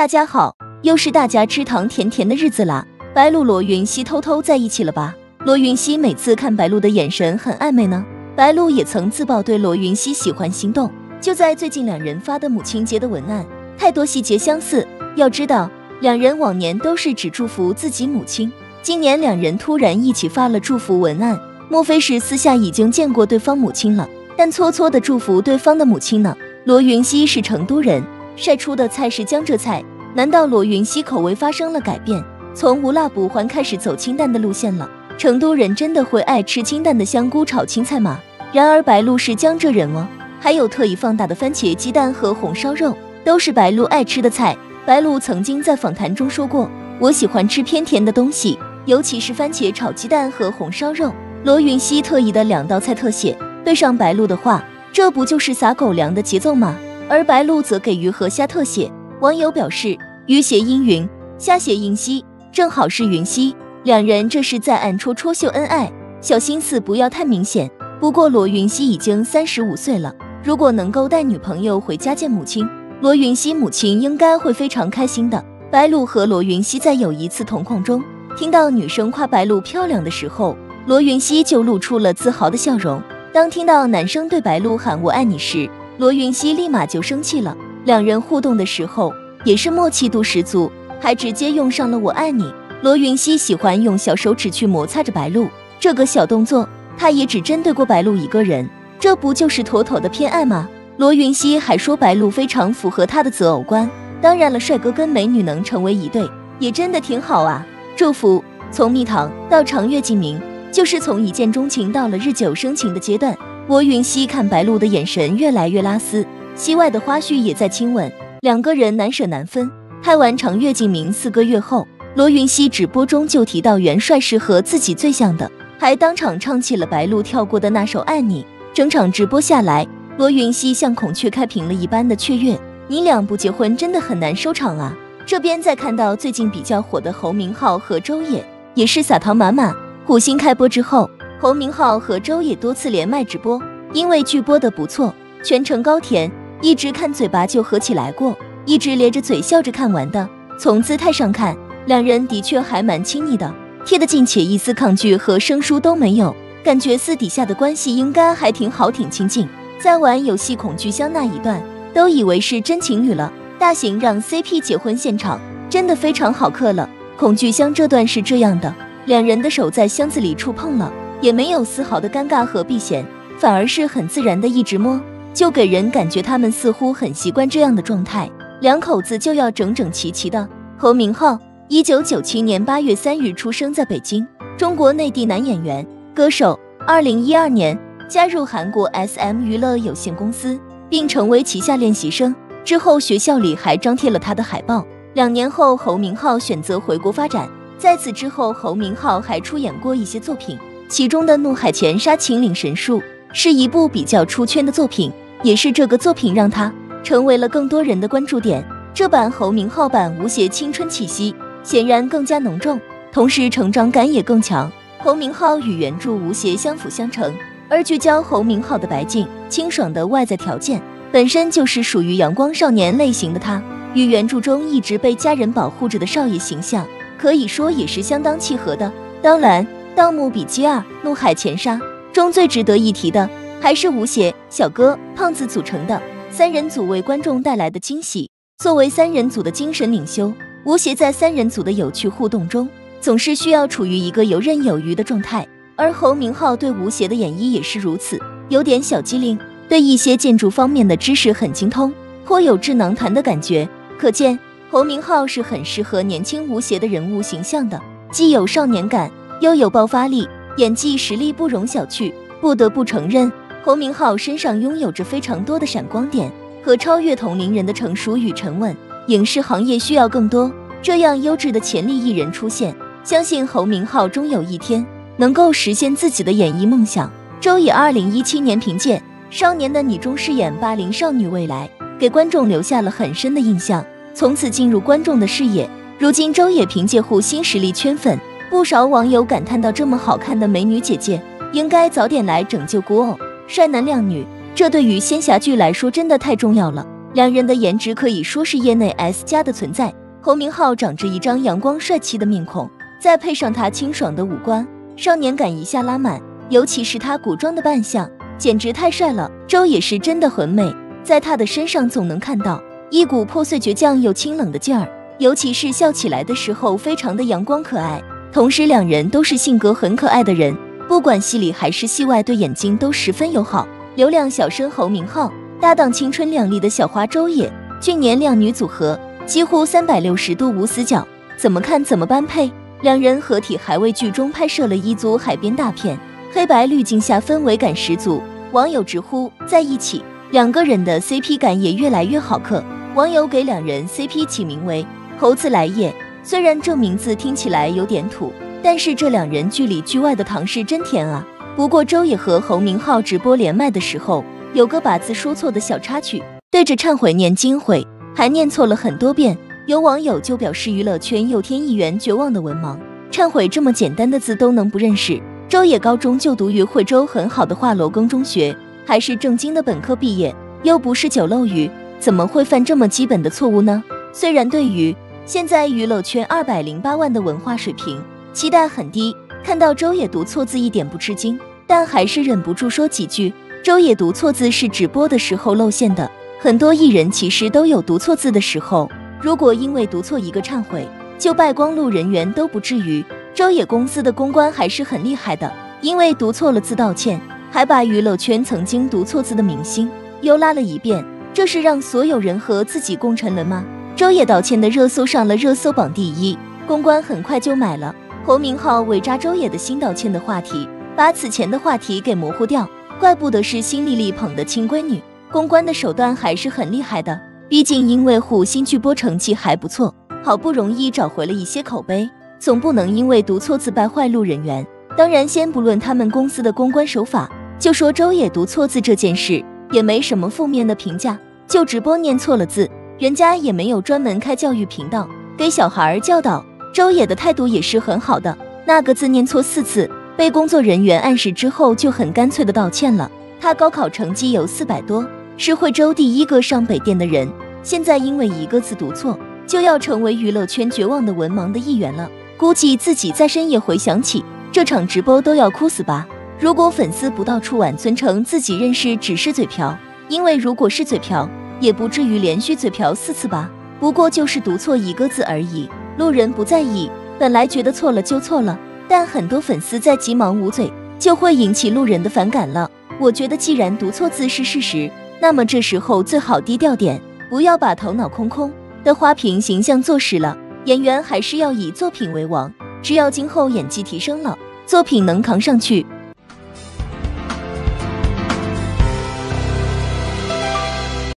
大家好，又是大家吃糖甜甜的日子啦。白鹿罗云熙偷偷在一起了吧？罗云熙每次看白鹿的眼神很暧昧呢。白鹿也曾自曝对罗云熙喜欢心动。就在最近，两人发的母亲节的文案，太多细节相似。要知道，两人往年都是只祝福自己母亲，今年两人突然一起发了祝福文案，莫非是私下已经见过对方母亲了？但搓搓的祝福对方的母亲呢？罗云熙是成都人，晒出的菜是江浙菜，难道罗云熙口味发生了改变，从无辣不欢开始走清淡的路线了？成都人真的会爱吃清淡的香菇炒青菜吗？然而白鹿是江浙人哦，还有特意放大的番茄鸡蛋和红烧肉，都是白鹿爱吃的菜。白鹿曾经在访谈中说过，我喜欢吃偏甜的东西，尤其是番茄炒鸡蛋和红烧肉。罗云熙特意的两道菜特写，对上白鹿的话，这不就是撒狗粮的节奏吗？而白鹿则给鱼和虾特写，网友表示鱼谐音云，虾谐音溪，正好是云溪。两人这是在暗戳戳秀恩爱，小心思不要太明显。不过罗云熙已经三十五岁了，如果能够带女朋友回家见母亲，罗云熙母亲应该会非常开心的。白鹿和罗云熙在有一次同框中，听到女生夸白鹿漂亮的时候，罗云熙就露出了自豪的笑容。当听到男生对白鹿喊我爱你时，罗云熙立马就生气了。两人互动的时候也是默契度十足，还直接用上了我爱你。罗云熙喜欢用小手指去摩擦着白鹿，这个小动作他也只针对过白鹿一个人，这不就是妥妥的偏爱吗？罗云熙还说白鹿非常符合他的择偶观。当然了，帅哥跟美女能成为一对，也真的挺好啊。祝福从蜜糖到长月烬明，就是从一见钟情到了日久生情的阶段。罗云熙看白鹿的眼神越来越拉丝，戏外的花絮也在亲吻，两个人难舍难分。拍完长月烬明四个月后。罗云熙直播中就提到元帅是和自己最像的，还当场唱起了白鹿跳过的那首《爱你》。整场直播下来，罗云熙像孔雀开屏了一般的雀跃。你俩不结婚真的很难收场啊！这边再看到最近比较火的侯明昊和周也，也是撒糖满满。虎星开播之后，侯明昊和周也多次连麦直播，因为剧播的不错，全程高甜，一直看嘴巴就合起来过，一直咧着嘴笑着看完的。从姿态上看。两人的确还蛮亲昵的，贴得近且一丝抗拒和生疏都没有，感觉私底下的关系应该还挺好挺亲近。在玩游戏恐惧箱那一段，都以为是真情侣了。大型让 CP 结婚现场真的非常好磕了。恐惧箱这段是这样的，两人的手在箱子里触碰了，也没有丝毫的尴尬和避嫌，反而是很自然的一直摸，就给人感觉他们似乎很习惯这样的状态。两口子就要整整齐齐的。侯明昊。一九九七年八月三日出生在北京，中国内地男演员、歌手。二零一二年加入韩国 S.M 娱乐有限公司，并成为旗下练习生。之后学校里还张贴了他的海报。两年后，侯明昊选择回国发展。在此之后，侯明昊还出演过一些作品，其中的《怒海潜沙秦岭神树》是一部比较出圈的作品，也是这个作品让他成为了更多人的关注点。这版侯明昊版无邪青春气息。显然更加浓重，同时成长感也更强。侯明昊与原著吴邪相辅相成，而聚焦侯明昊的白净清爽的外在条件，本身就是属于阳光少年类型的他，与原著中一直被家人保护着的少爷形象，可以说也是相当契合的。当然，《盗墓笔记二：怒海潜沙》中最值得一提的，还是吴邪、小哥、胖子组成的三人组为观众带来的惊喜。作为三人组的精神领袖。吴邪在三人组的有趣互动中，总是需要处于一个游刃有余的状态，而侯明昊对吴邪的演绎也是如此，有点小机灵，对一些建筑方面的知识很精通，颇有智囊团的感觉。可见侯明昊是很适合年轻吴邪的人物形象的，既有少年感，又有爆发力，演技实力不容小觑。不得不承认，侯明昊身上拥有着非常多的闪光点和超越同龄人的成熟与沉稳。影视行业需要更多这样优质的潜力艺人出现，相信侯明昊终有一天能够实现自己的演艺梦想。周也二零一七年凭借《少年的你》中饰演霸凌少女未来，给观众留下了很深的印象，从此进入观众的视野。如今周也凭借护心实力圈粉，不少网友感叹到：这么好看的美女姐姐，应该早点来拯救孤偶，帅男靓女，这对于仙侠剧来说真的太重要了。两人的颜值可以说是业内 S 加的存在。侯明昊长着一张阳光帅气的面孔，再配上他清爽的五官，少年感一下拉满。尤其是他古装的扮相，简直太帅了。周也是真的很美，在他的身上总能看到一股破碎、倔强又清冷的劲儿，尤其是笑起来的时候，非常的阳光可爱。同时，两人都是性格很可爱的人，不管戏里还是戏外，对眼睛都十分友好。流量小生侯明昊搭档青春靓丽的小花周也，俊年靓女组合，几乎三百六十度无死角，怎么看怎么般配。两人合体还为剧中拍摄了一组海边大片。黑白滤镜下氛围感十足，网友直呼在一起，两个人的 CP 感也越来越好磕。网友给两人 CP 起名为“猴子来也”，虽然这名字听起来有点土，但是这两人剧里剧外的糖是真甜啊。不过周也和侯明昊直播连麦的时候，有个把字说错的小插曲，对着忏悔念经悔，还念错了很多遍。有网友就表示，娱乐圈又添一员绝望的文盲，忏悔这么简单的字都能不认识。周也高中就读于惠州很好的华罗庚中学，还是正经的本科毕业，又不是九漏鱼，怎么会犯这么基本的错误呢？虽然对于现在娱乐圈二百零八万的文化水平期待很低，看到周也读错字一点不吃惊，但还是忍不住说几句。周也读错字是直播的时候露馅的，很多艺人其实都有读错字的时候，如果因为读错一个忏悔就败光路人缘都不至于。周也公司的公关还是很厉害的，因为读错了字道歉，还把娱乐圈曾经读错字的明星又拉了一遍，这是让所有人和自己共沉沦吗？周也道歉的热搜上了热搜榜第一，公关很快就买了。侯明昊伪扎周也的新道歉的话题，把此前的话题给模糊掉，怪不得是新丽丽捧的亲闺女，公关的手段还是很厉害的。毕竟因为虎新剧播成绩还不错，好不容易找回了一些口碑。总不能因为读错字败坏路人缘。当然，先不论他们公司的公关手法，就说周也读错字这件事，也没什么负面的评价。就直播念错了字，人家也没有专门开教育频道给小孩儿教导。周也的态度也是很好的，那个字念错四次，被工作人员暗示之后，就很干脆的道歉了。他高考成绩有四百多，是惠州第一个上北电的人，现在因为一个字读错，就要成为娱乐圈绝望的文盲的一员了。估计自己在深夜回想起这场直播都要哭死吧。如果粉丝不到处挽尊称自己认识只是嘴瓢，因为如果是嘴瓢，也不至于连续嘴瓢四次吧。不过就是读错一个字而已，路人不在意，本来觉得错了就错了。但很多粉丝在急忙捂嘴，就会引起路人的反感了。我觉得既然读错字是事实，那么这时候最好低调点，不要把头脑空空的花瓶形象做实了。演员还是要以作品为王，只要今后演技提升了，作品能扛上去，